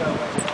go.